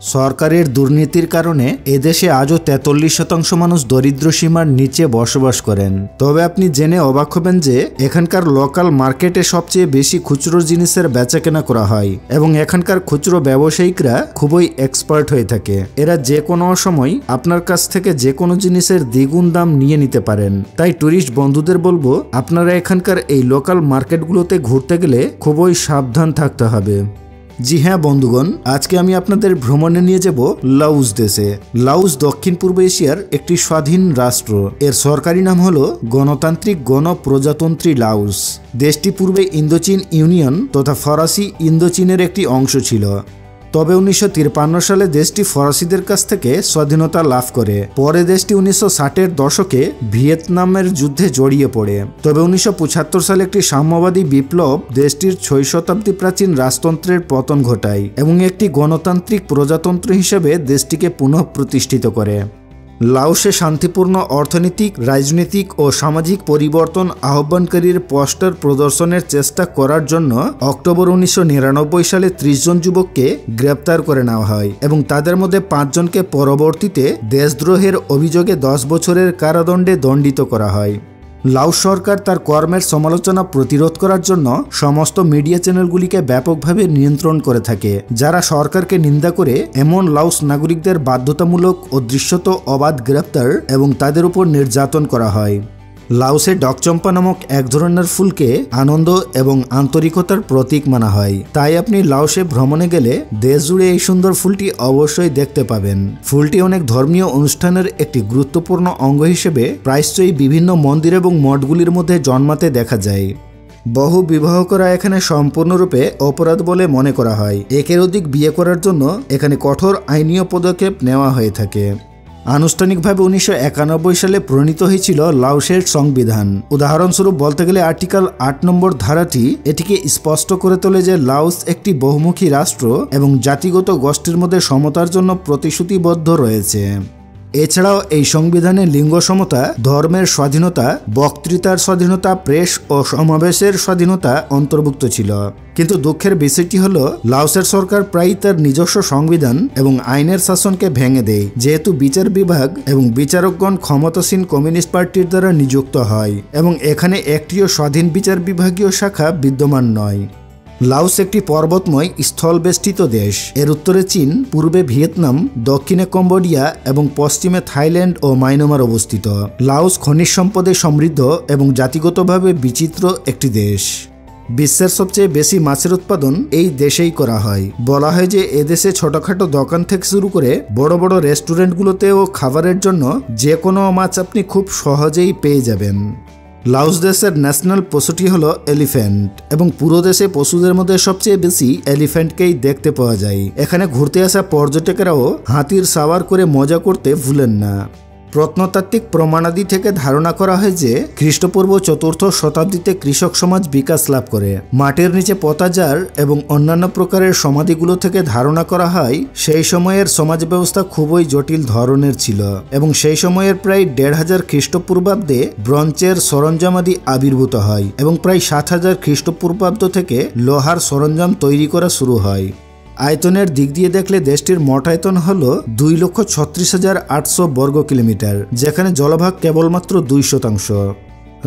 সরকারের দুর্নীতির কারণে এদেশে আজও তেতাল্লিশ শতাংশ মানুষ দরিদ্র সীমার নিচে বসবাস করেন। তবে আপনি জেনে অবাক হবেন যে এখানকার লোকাল মার্কেটে সবচেয়ে বেশি খুচরো জিনিসের বেচাকেনা করা হয় এবং এখানকার খুচরো ব্যবসায়িকরা খুবই এক্সপার্ট হয়ে থাকে। এরা যে কোনো সময় আপনার কাছ থেকে যে কোনো জিনিসের দ্বিগুণ দাম নিয়ে নিতে পারেন। তাই ট্যুরিস্ট বন্ধুদের বলব, আপনারা এখানকার এই লোকাল মার্কেটগুলোতে ঘুরতে গেলে খুবই সাবধান থাকতে হবে। জি হ্যাঁ বন্ধুগণ, আজকে আমি আপনাদের ভ্রমণে নিয়ে যাব লাউস দেশে। লাউস দক্ষিণ পূর্ব এশিয়ার একটি স্বাধীন রাষ্ট্র। এর সরকারি নাম হল গণতান্ত্রিক গণপ্রজাতন্ত্রী লাউস। দেশটি পূর্বে ইন্দোচীন ইউনিয়ন তথা ফরাসি ইন্দোচীনের একটি অংশ ছিল। তবে উনিশশো সালে দেশটি ফরাসিদের কাছ থেকে স্বাধীনতা লাভ করে। পরে দেশটি উনিশশো ষাটের দশকে ভিয়েতনামের যুদ্ধে জড়িয়ে পড়ে। তবে উনিশশো পঁচাত্তর সালে একটি সাম্যবাদী বিপ্লব দেশটির ছয় শতাব্দী প্রাচীন রাজতন্ত্রের পতন ঘটায় এবং একটি গণতান্ত্রিক প্রজাতন্ত্র হিসেবে দেশটিকে পুনঃ প্রতিষ্ঠিত করে। লাওসে শান্তিপূর্ণ অর্থনৈতিক, রাজনৈতিক ও সামাজিক পরিবর্তন আহ্বানকারীর পোস্টার প্রদর্শনের চেষ্টা করার জন্য অক্টোবর উনিশশো নিরানব্বই সালে ত্রিশ জন যুবককে গ্রেপ্তার করে নেওয়া হয় এবং তাদের মধ্যে পাঁচজনকে পরবর্তীতে দেশদ্রোহের অভিযোগে দশ বছরের কারাদণ্ডে দণ্ডিত করা হয়। লাউস সরকার তার কর্মের সমালোচনা প্রতিরোধ করার জন্য সমস্ত মিডিয়া চ্যানেলগুলিকে ব্যাপকভাবে নিয়ন্ত্রণ করে থাকে, যারা সরকারকে নিন্দা করে এমন লাউস নাগরিকদের বাধ্যতামূলক ও দৃশ্যত অবাধ গ্রেপ্তার এবং তাদের উপর নির্যাতন করা হয়। লাউসে ডকচম্পা নামক এক ধরনের ফুলকে আনন্দ এবং আন্তরিকতার প্রতীক মানা হয়। তাই আপনি লাউসে ভ্রমণে গেলে দেশ জুড়ে এই সুন্দর ফুলটি অবশ্যই দেখতে পাবেন। ফুলটি অনেক ধর্মীয় অনুষ্ঠানের একটি গুরুত্বপূর্ণ অঙ্গ হিসেবে প্রায়শই বিভিন্ন মন্দির এবং মঠগুলির মধ্যে জন্মাতে দেখা যায়। বহু বিবাহ করা এখানে সম্পূর্ণরূপে অপরাধ বলে মনে করা হয়। একের অধিক বিয়ে করার জন্য এখানে কঠোর আইনীয় পদক্ষেপ নেওয়া হয়ে থাকে। আনুষ্ঠানিকভাবে উনিশশো একানব্বই সালে প্রণীত হয়েছিল লাউসের সংবিধান। উদাহরণস্বরূপ বলতে গেলে আর্টিকেল আট নম্বর ধারাটি এটিকে স্পষ্ট করে তোলে যে লাউস একটি বহুমুখী রাষ্ট্র এবং জাতিগত গোষ্ঠীর মধ্যে সমতার জন্য প্রতিশ্রুতিবদ্ধ রয়েছে। এছাড়াও এই সংবিধানে লিঙ্গ সমতা, ধর্মের স্বাধীনতা, বক্তৃতার স্বাধীনতা, প্রেস ও সমাবেশের স্বাধীনতা অন্তর্ভুক্ত ছিল। কিন্তু দুঃখের বিষয়টি হল, লাওসের সরকার প্রায়ই তার নিজস্ব সংবিধান এবং আইনের শাসনকে ভেঙে দেয়, যেহেতু বিচার বিভাগ এবং বিচারকগণ ক্ষমতাসীন কমিউনিস্ট পার্টির দ্বারা নিযুক্ত হয় এবং এখানে একটিও স্বাধীন বিচার বিভাগীয় শাখা বিদ্যমান নয়। লাউস একটি পর্বতময় স্থলবেষ্টিত দেশ। এর উত্তরে চীন, পূর্বে ভিয়েতনাম, দক্ষিণে কম্বোডিয়া এবং পশ্চিমে থাইল্যান্ড ও মায়ানমার অবস্থিত। লাউস খনিজ সম্পদে সমৃদ্ধ এবং জাতিগতভাবে বিচিত্র একটি দেশ। বিশ্বের সবচেয়ে বেশি মাছের উৎপাদন এই দেশেই করা হয়। বলা হয় যে এদেশে ছোটখাটো দোকান থেকে শুরু করে বড় বড় রেস্টুরেন্টগুলোতেও খাবারের জন্য যে কোনো মাছ আপনি খুব সহজেই পেয়ে যাবেন। লাউস দেশের ন্যাশনাল পশুটি হলো এলিফ্যান্ট, এবং পুরো দেশে পশুদের মধ্যে সবচেয়ে বেশি এলিফ্যান্টকেই দেখতে পাওয়া যায়। এখানে ঘুরতে আসা পর্যটকেরাও হাতির সাওয়ার করে মজা করতে ভুলেন না। প্রত্নতাত্ত্বিক প্রমাণাদি থেকে ধারণা করা হয় যে, খ্রিস্টপূর্ব চতুর্থ শতাব্দীতে কৃষক সমাজ বিকাশ লাভ করে। মাটির নিচে পতাজার এবং অন্যান্য প্রকারের সমাধিগুলো থেকে ধারণা করা হয়, সেই সময়ের সমাজ ব্যবস্থা খুবই জটিল ধরনের ছিল এবং সেই সময়ের প্রায় দেড় হাজার খ্রিস্টপূর্বাব্দে ব্রঞ্চের সরঞ্জামাদি আবির্ভূত হয় এবং প্রায় সাত হাজার খ্রিস্টপূর্বাব্দ থেকে লোহার সরঞ্জাম তৈরি করা শুরু হয়। আয়তনের দিক দিয়ে দেখলে দেশটির মোট আয়তন হল দুই লক্ষ ছত্রিশ হাজার আটশো বর্গ কিলোমিটার, যেখানে জলভাগ কেবলমাত্র দুই শতাংশ।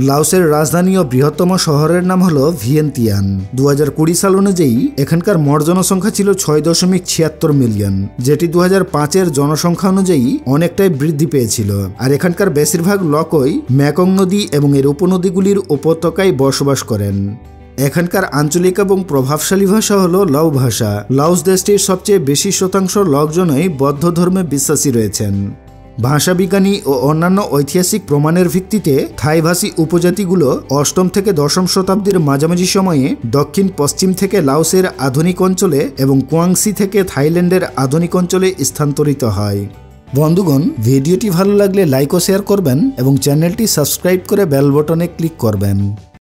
লাওসের রাজধানী ও বৃহত্তম শহরের নাম হল ভিয়েন্তিয়ান। দু হাজার কুড়ি সাল অনুযায়ী এখানকার মোট জনসংখ্যা ছিল ছয় দশমিক ছিয়াত্তর মিলিয়ন, যেটি দু হাজার পাঁচের জনসংখ্যা অনুযায়ী অনেকটাই বৃদ্ধি পেয়েছিল। আর এখানকার বেশিরভাগ লোকই ম্যাকং নদী এবং এর উপনদীগুলির উপত্যকায় বসবাস করেন। এখানকার আঞ্চলিক এবং প্রভাবশালী ভাষা হল লাউ ভাষা। লাউস দেশটির সবচেয়ে বেশি শতাংশ লোকজনই বৌদ্ধ ধর্মে বিশ্বাসী রয়েছেন। ভাষাবিজ্ঞানী ও অন্যান্য ঐতিহাসিক প্রমাণের ভিত্তিতে থাইভাষী উপজাতিগুলো অষ্টম থেকে দশম শতাব্দীর মাঝামাঝি সময়ে দক্ষিণ, পশ্চিম থেকে লাওসের আধুনিক অঞ্চলে এবং কুয়াংসি থেকে থাইল্যান্ডের আধুনিক অঞ্চলে স্থানান্তরিত হয়। বন্ধুগণ, ভিডিওটি ভালো লাগলে লাইক ও শেয়ার করবেন এবং চ্যানেলটি সাবস্ক্রাইব করে বেল বটনে ক্লিক করবেন।